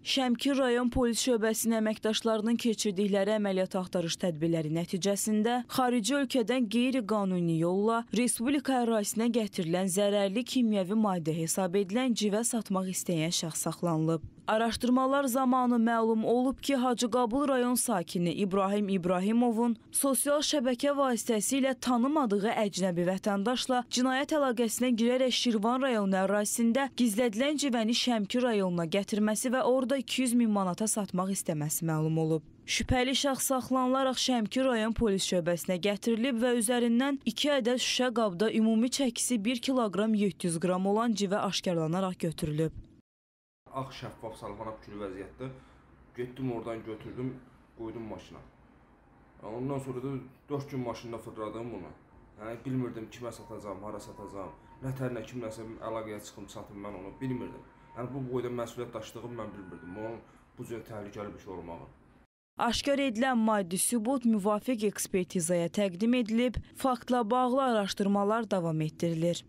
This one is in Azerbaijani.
Şəmkir rayon polis şöbəsinin əməkdaşlarının keçirdikləri əməliyyat axtarış tədbirləri nəticəsində xarici ölkədən qeyri-qanuni yolla respublika ərazisinə gətirilən zərərli kimyəvi maddə hesab edilən civə satmaq istəyən şəxs saxlanılıb. Araşdırmalar zamanı məlum olub ki, Hacıqabul rayon sakini İbrahim İbrahimovun sosial şəbəkə vasitəsilə tanımadığı əcnəbi vətəndaşla cinayət əlaqəsinə girərək Şirvan rayonu ərazisində gizlədilən civəni Şəmkir rayonuna gətirməsi və orada 200 min manata satmaq istəməsi məlum olub. Şübhəli şəxs saxlanılaraq Şəmkir rayon polis şöbəsinə gətirilib və üzərindən 2 ədəd şüşə qabda ümumi çəkisi 1 kiloqram 700 qram olan civə aşkarlanaraq götürülüb. Ağ şəffaf salxana bükülü vəziyyətdə getdim oradan götürdüm, qoydum maşına. Ondan sonra da 4 gün maşında fırladım bunu. Yəni bilmirdim kimə satacağam, hara satacağam, nətərlə kimləsə əlaqəyə çıxım, satım mən onu bilmirdim. Yəni bu boyda məsuliyyət daşıdığımı mən bilmirdim. Onun bu cür təhlükəli bir şey olmağı. Aşkar edilən maddi sübut müvafiq ekspertizaya təqdim edilib, faktla bağlı araşdırmalar davam etdirilir.